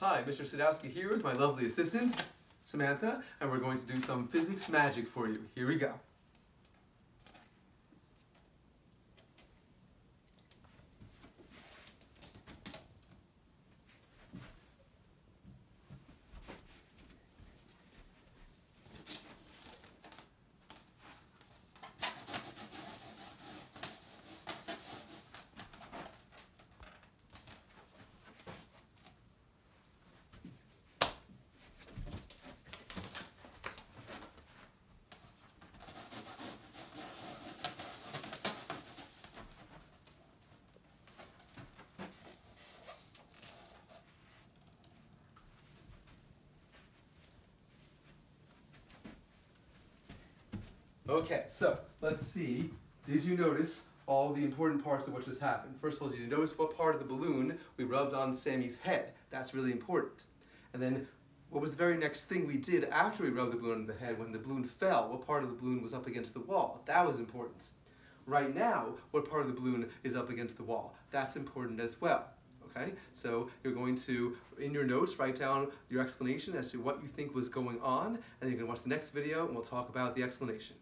Hi, Mr. Sadowsky here with my lovely assistant, Samantha, and we're going to do some physics magic for you. Here we go. Okay, so let's see. Did you notice all the important parts of what just happened? First of all, did you notice what part of the balloon we rubbed on Sammy's head? That's really important. And then what was the very next thing we did after we rubbed the balloon on the head when the balloon fell? What part of the balloon was up against the wall? That was important. Right now, what part of the balloon is up against the wall? That's important as well. Okay, so you're going to, in your notes, write down your explanation as to what you think was going on, and then you're going to watch the next video and we'll talk about the explanation.